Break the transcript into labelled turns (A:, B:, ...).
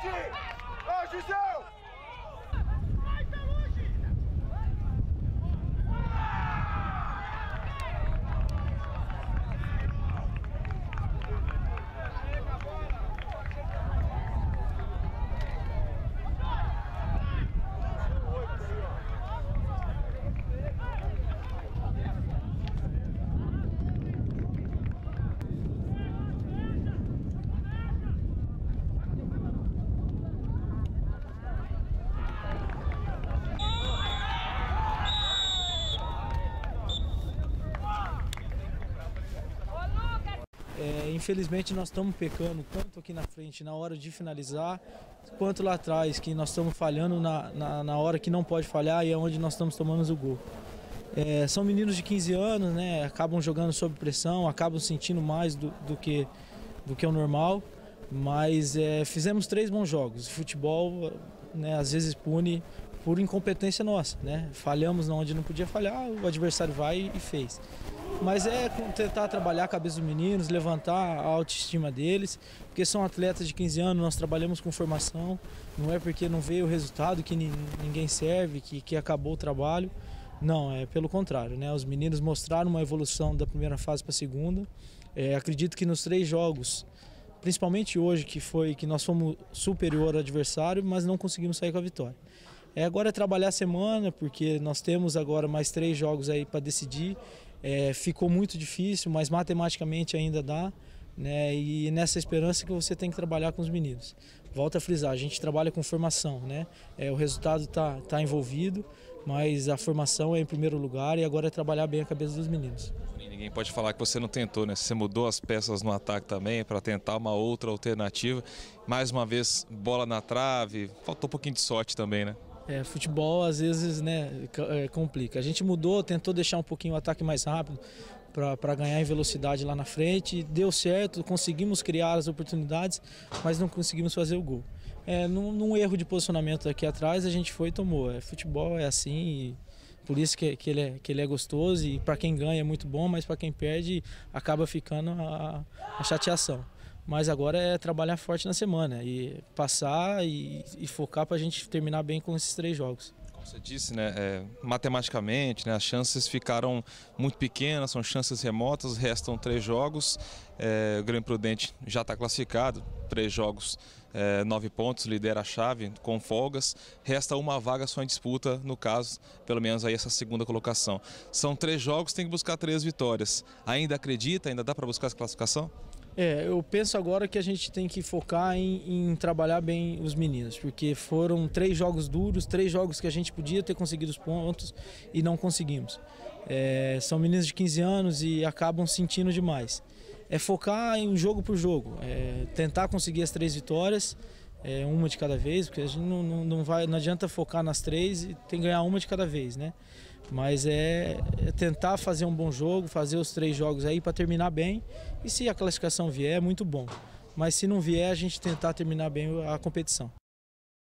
A: Pênalti! Ô, Gisel!
B: É, infelizmente nós estamos pecando tanto aqui na frente na hora de finalizar, quanto lá atrás, que nós estamos falhando na, na, na hora que não pode falhar e é onde nós estamos tomando o gol. É, são meninos de 15 anos, né? Acabam jogando sob pressão, acabam sentindo mais do, do que, do que o normal, mas é, fizemos três bons jogos. Futebol, né, às vezes pune por incompetência nossa, né? Falhamos onde não podia falhar, o adversário vai e fez. Mas é tentar trabalhar a cabeça dos meninos, levantar a autoestima deles, porque são atletas de 15 anos, nós trabalhamos com formação, não é porque não veio o resultado que ninguém serve, que, que acabou o trabalho. Não, é pelo contrário, né? Os meninos mostraram uma evolução da primeira fase para a segunda. É, acredito que nos três jogos, principalmente hoje, que foi que nós fomos superior ao adversário, mas não conseguimos sair com a vitória. É, agora é trabalhar a semana, porque nós temos agora mais três jogos aí para decidir. É, ficou muito difícil, mas matematicamente ainda dá. Né? E nessa esperança que você tem que trabalhar com os meninos. Volta a frisar, a gente trabalha com formação, né? É, o resultado está tá envolvido, mas a formação é em primeiro lugar e agora é trabalhar bem a cabeça dos meninos.
C: Ninguém pode falar que você não tentou, né? Você mudou as peças no ataque também para tentar uma outra alternativa. Mais uma vez, bola na trave, faltou um pouquinho de sorte também, né?
B: É, futebol às vezes né, é, complica. A gente mudou, tentou deixar um pouquinho o ataque mais rápido para ganhar em velocidade lá na frente. Deu certo, conseguimos criar as oportunidades, mas não conseguimos fazer o gol. É, num, num erro de posicionamento aqui atrás, a gente foi e tomou. É, futebol é assim por isso que, que, ele é, que ele é gostoso e para quem ganha é muito bom, mas para quem perde acaba ficando a, a chateação. Mas agora é trabalhar forte na semana e passar e, e focar para a gente terminar bem com esses três jogos.
C: Como você disse, né, é, matematicamente, né, as chances ficaram muito pequenas, são chances remotas, restam três jogos. É, o Grêmio Prudente já está classificado, três jogos, é, nove pontos, lidera a chave com folgas. Resta uma vaga só em disputa, no caso, pelo menos aí essa segunda colocação. São três jogos, tem que buscar três vitórias. Ainda acredita, ainda dá para buscar essa classificação?
B: É, eu penso agora que a gente tem que focar em, em, trabalhar bem os meninos, porque foram três jogos duros, três jogos que a gente podia ter conseguido os pontos e não conseguimos. É, são meninos de 15 anos e acabam sentindo demais. É focar em jogo por jogo, é tentar conseguir as três vitórias, é, uma de cada vez, porque a gente não, não, não, vai, não adianta focar nas três e tem que ganhar uma de cada vez, né? Mas é, é tentar fazer um bom jogo, fazer os três jogos aí para terminar bem. E se a classificação vier, é muito bom. Mas se não vier, a gente tentar terminar bem a competição.